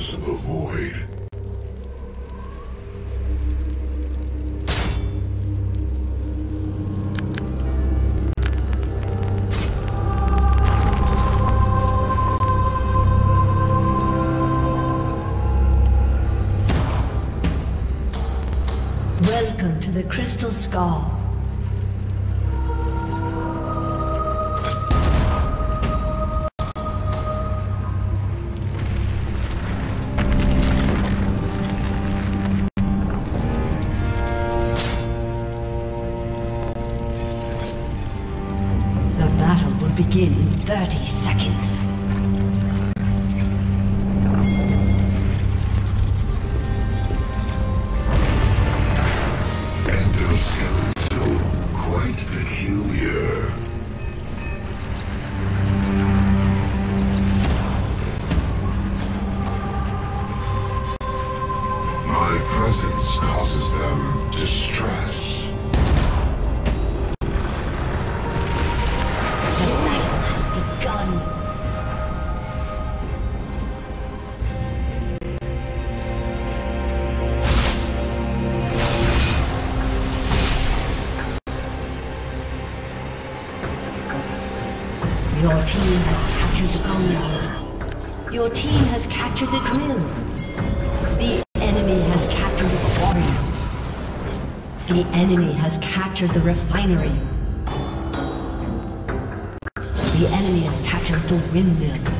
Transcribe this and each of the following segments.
enters the void. Welcome to the Crystal Scar. Bloody Your team has captured the drill. The enemy has captured the quarry. The enemy has captured the refinery. The enemy has captured the windmill.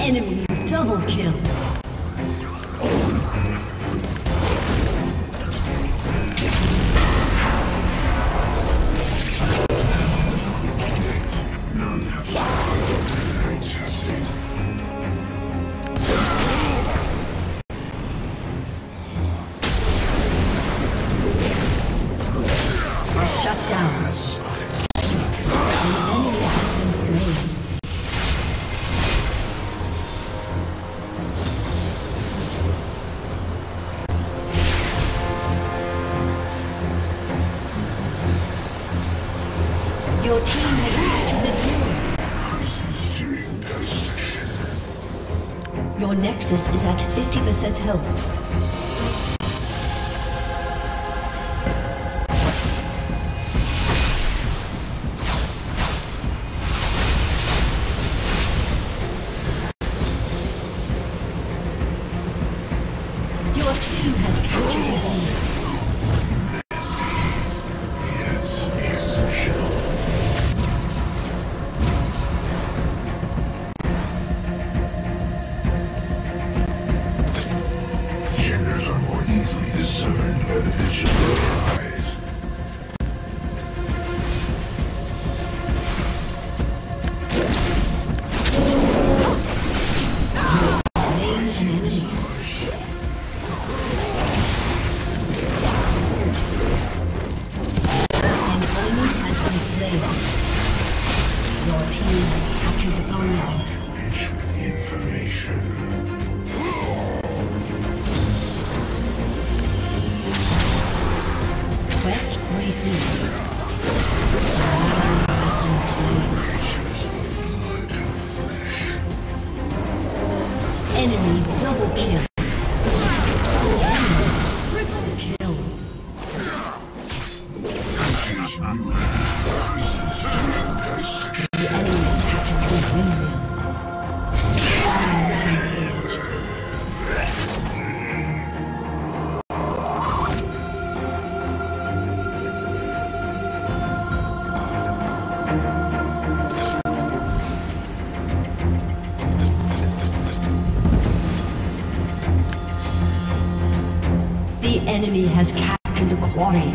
Enemy double kill. Your Nexus is at 50% health. The enemy has captured the quarry.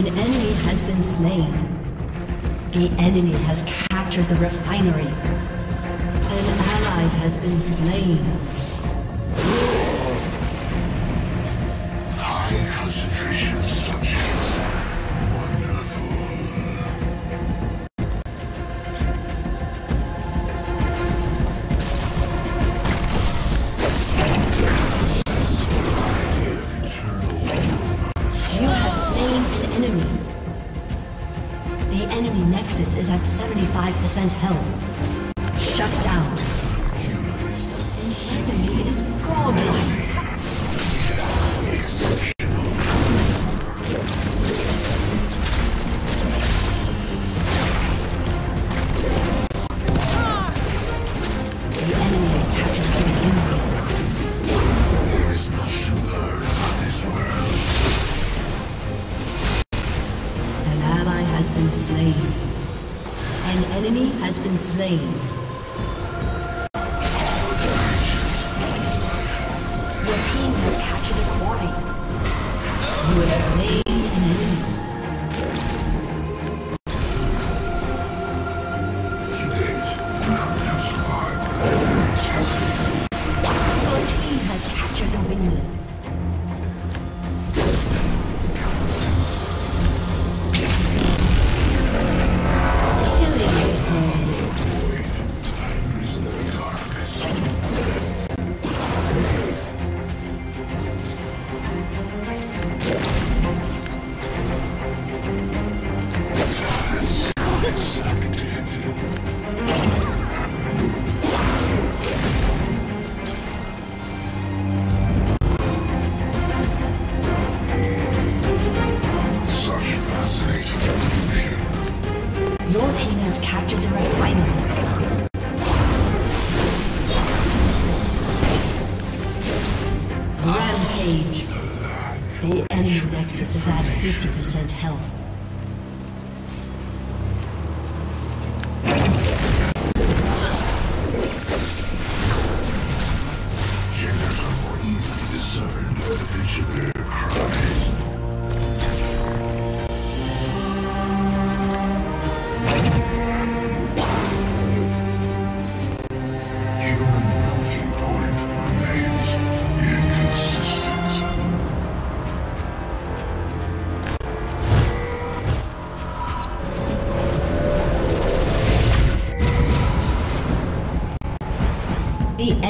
an enemy has been slain. The enemy has captured the refinery. An ally has been slain. percent health.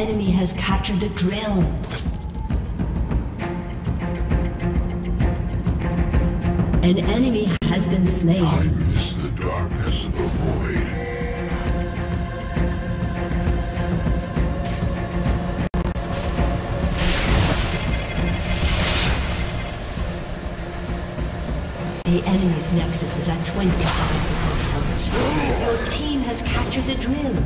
Enemy has captured the drill. An enemy has been slain. I miss the darkness of the void. The enemy's nexus is at 25% health. Your team has captured the drill.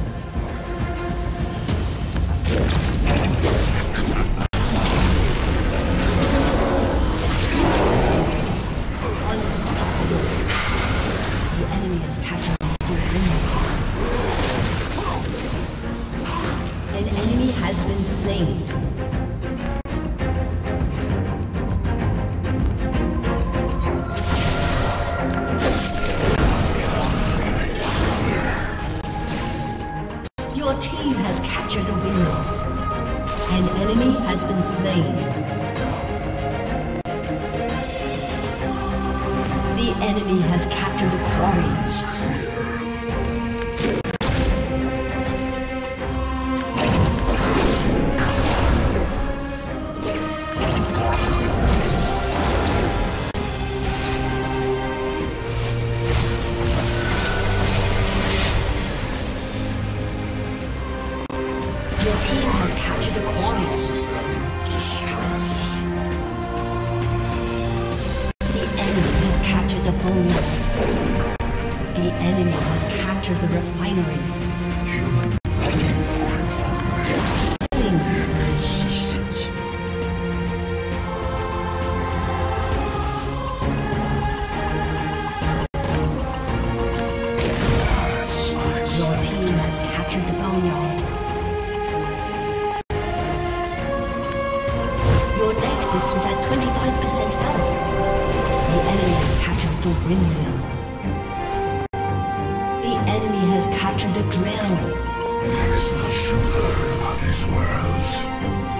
The enemy has the drill. There is to learn about this world.